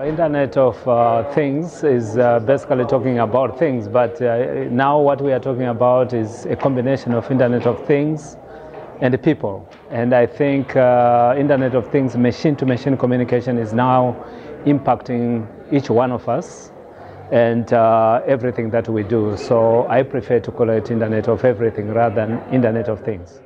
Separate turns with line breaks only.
Internet of uh, Things is uh, basically talking about things, but uh, now what we are talking about is a combination of Internet of Things and people. And I think uh, Internet of Things, machine-to-machine communication is now impacting each one of us and uh, everything that we do. So I prefer to call it Internet of Everything rather than Internet of Things.